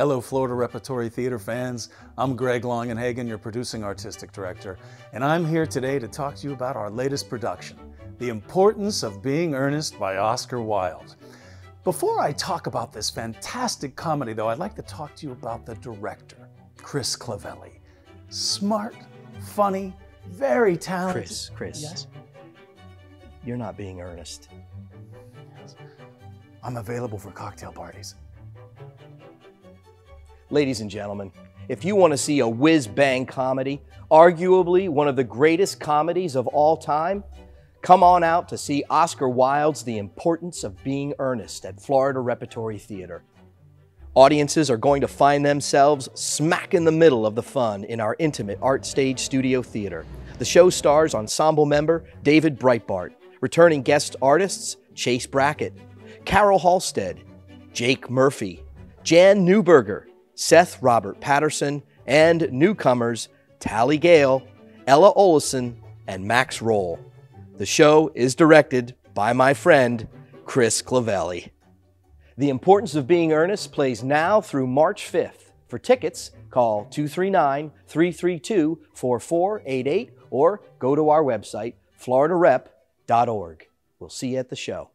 Hello, Florida Repertory Theater fans. I'm Greg Longenhagen, your producing artistic director, and I'm here today to talk to you about our latest production, The Importance of Being Earnest by Oscar Wilde. Before I talk about this fantastic comedy, though, I'd like to talk to you about the director, Chris Clavelli. Smart, funny, very talented. Chris, Chris. Yes? You're not being earnest. I'm available for cocktail parties. Ladies and gentlemen, if you want to see a whiz bang comedy, arguably one of the greatest comedies of all time, come on out to see Oscar Wilde's The Importance of Being Earnest at Florida Repertory Theater. Audiences are going to find themselves smack in the middle of the fun in our intimate ArtStage Studio Theater. The show stars ensemble member David Breitbarth, returning guest artists Chase Brackett, Carol Halstead, Jake Murphy, Jan Neuberger, Seth Robert Patterson, and newcomers Talley Gale, Ella Olesen, and Max Roll. The show is directed by my friend, Chris Clavelli. The Importance of Being Earnest plays now through March 5th. For tickets, call 239 332 4488 or go to our website, floridarep.org. We'll see you at the show.